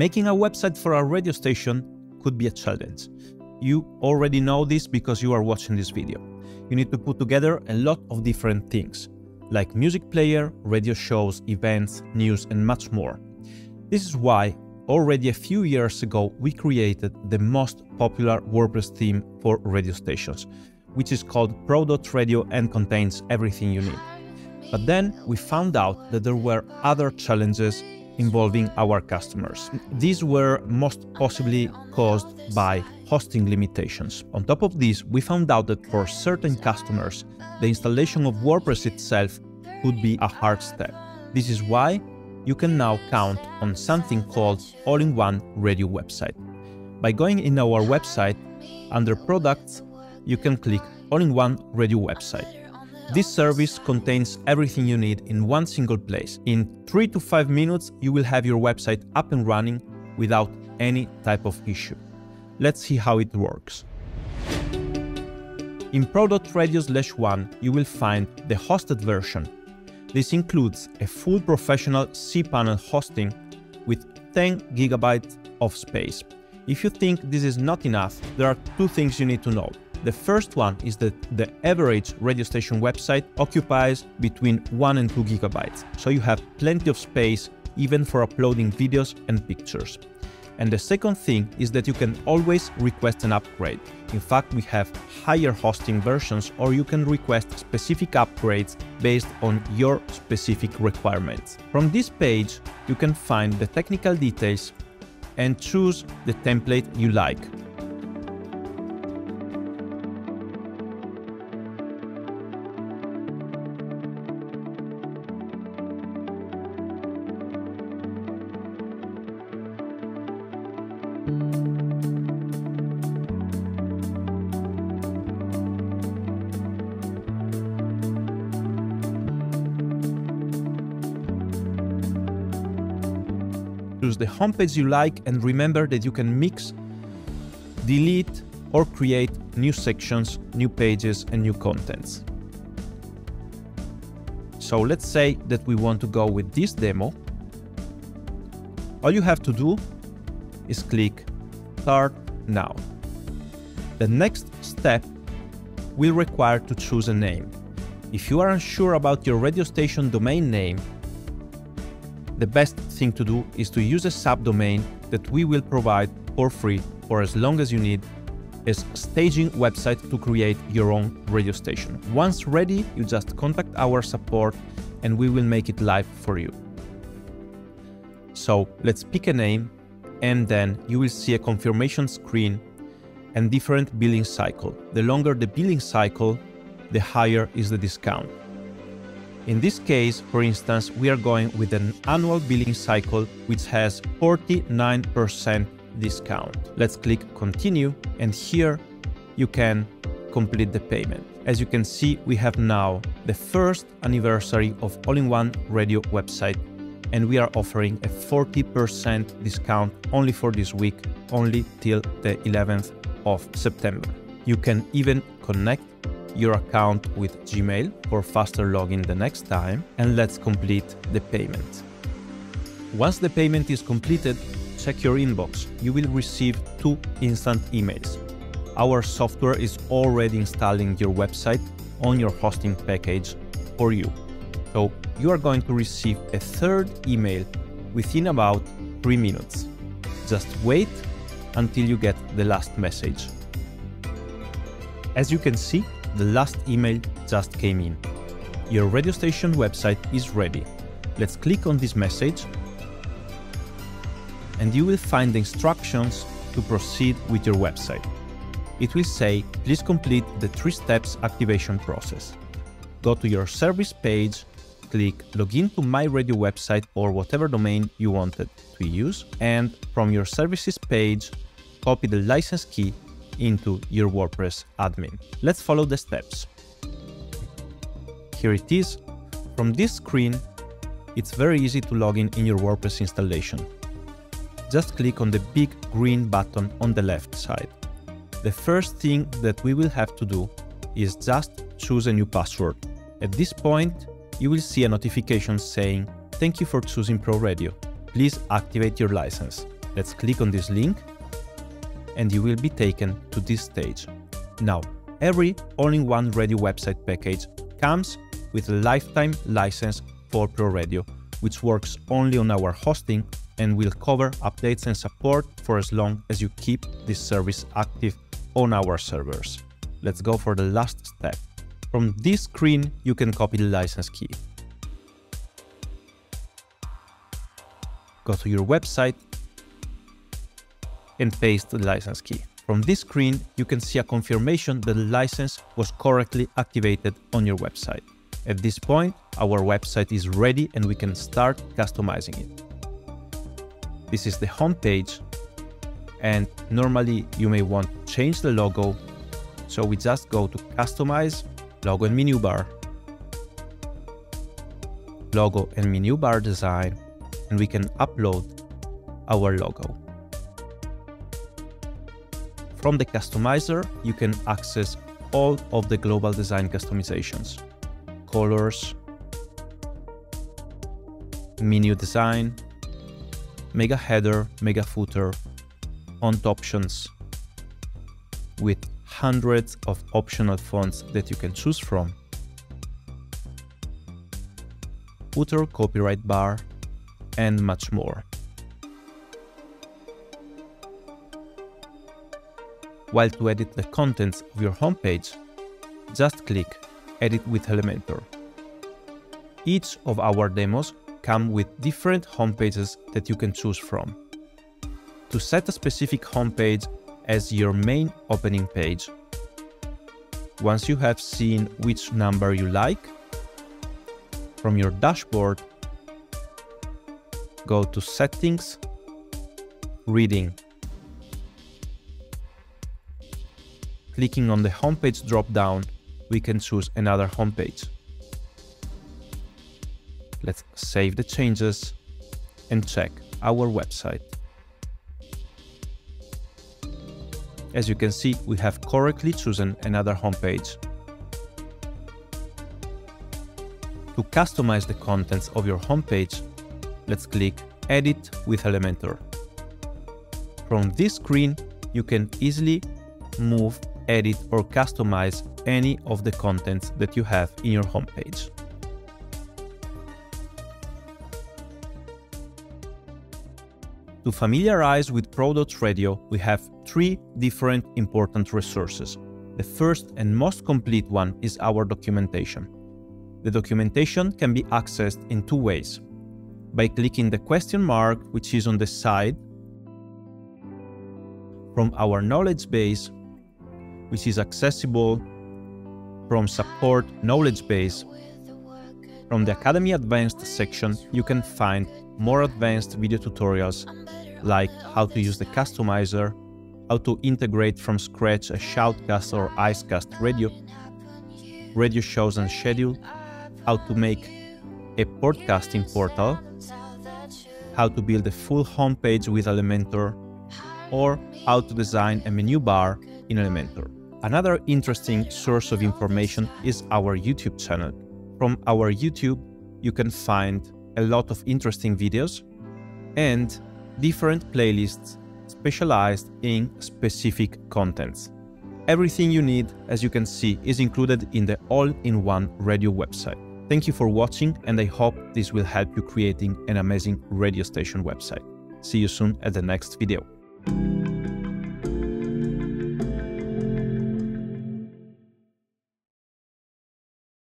Making a website for a radio station could be a challenge. You already know this because you are watching this video. You need to put together a lot of different things, like music player, radio shows, events, news, and much more. This is why already a few years ago we created the most popular WordPress theme for radio stations, which is called Pro.radio and contains everything you need. But then we found out that there were other challenges involving our customers. These were most possibly caused by hosting limitations. On top of this, we found out that for certain customers, the installation of WordPress itself could be a hard step. This is why you can now count on something called all-in-one radio website. By going in our website, under products, you can click all-in-one radio website. This service contains everything you need in one single place. In 3 to 5 minutes, you will have your website up and running without any type of issue. Let's see how it works. In Pro.radio slash 1, you will find the hosted version this includes a full professional cPanel hosting with 10 gigabytes of space. If you think this is not enough, there are two things you need to know. The first one is that the average radio station website occupies between 1 and 2 gigabytes, so you have plenty of space even for uploading videos and pictures. And the second thing is that you can always request an upgrade. In fact, we have higher hosting versions or you can request specific upgrades based on your specific requirements. From this page, you can find the technical details and choose the template you like. The homepage you like and remember that you can mix, delete or create new sections, new pages and new contents. So let's say that we want to go with this demo. All you have to do is click Start Now. The next step will require to choose a name. If you are unsure about your radio station domain name, the best thing to do is to use a subdomain that we will provide for free for as long as you need as staging website to create your own radio station. Once ready, you just contact our support and we will make it live for you. So let's pick a name and then you will see a confirmation screen and different billing cycle. The longer the billing cycle, the higher is the discount. In this case, for instance, we are going with an annual billing cycle which has 49% discount. Let's click continue and here you can complete the payment. As you can see, we have now the first anniversary of all-in-one radio website and we are offering a 40% discount only for this week, only till the 11th of September. You can even connect your account with Gmail for faster login the next time and let's complete the payment. Once the payment is completed, check your inbox. You will receive two instant emails. Our software is already installing your website on your hosting package for you. So you are going to receive a third email within about three minutes. Just wait until you get the last message. As you can see, the last email just came in. Your radio station website is ready. Let's click on this message and you will find the instructions to proceed with your website. It will say, please complete the three steps activation process. Go to your service page, click login to my radio website or whatever domain you wanted to use, and from your services page, copy the license key into your WordPress admin. Let's follow the steps. Here it is. From this screen, it's very easy to log in in your WordPress installation. Just click on the big green button on the left side. The first thing that we will have to do is just choose a new password. At this point, you will see a notification saying, thank you for choosing Pro Radio. Please activate your license. Let's click on this link and you will be taken to this stage. Now, every all-in-one radio website package comes with a lifetime license for ProRadio, which works only on our hosting and will cover updates and support for as long as you keep this service active on our servers. Let's go for the last step. From this screen, you can copy the license key. Go to your website and paste the license key. From this screen, you can see a confirmation that the license was correctly activated on your website. At this point, our website is ready and we can start customizing it. This is the home page and normally you may want to change the logo. So we just go to customize logo and menu bar, logo and menu bar design, and we can upload our logo. From the customizer, you can access all of the global design customizations, colors, menu design, mega header, mega footer, font options with hundreds of optional fonts that you can choose from. Footer copyright bar and much more. While to edit the contents of your homepage, just click Edit with Elementor. Each of our demos come with different homepages that you can choose from. To set a specific homepage as your main opening page, once you have seen which number you like, from your dashboard, go to Settings, Reading. Clicking on the homepage drop-down, we can choose another homepage. Let's save the changes and check our website. As you can see, we have correctly chosen another homepage. To customize the contents of your homepage, let's click Edit with Elementor. From this screen, you can easily move, edit or customize any of the contents that you have in your homepage. To familiarize with Pro Radio, we have three different important resources. The first and most complete one is our documentation. The documentation can be accessed in two ways. By clicking the question mark, which is on the side, from our knowledge base, which is accessible from support knowledge base. From the Academy Advanced section, you can find more advanced video tutorials like how to use the customizer, how to integrate from scratch a shoutcast or icecast radio, radio shows and schedule, how to make a podcasting portal, how to build a full homepage with Elementor, or how to design a menu bar in Elementor. Another interesting source of information is our YouTube channel. From our YouTube, you can find a lot of interesting videos and different playlists specialized in specific contents. Everything you need, as you can see, is included in the all-in-one radio website. Thank you for watching and I hope this will help you creating an amazing radio station website. See you soon at the next video.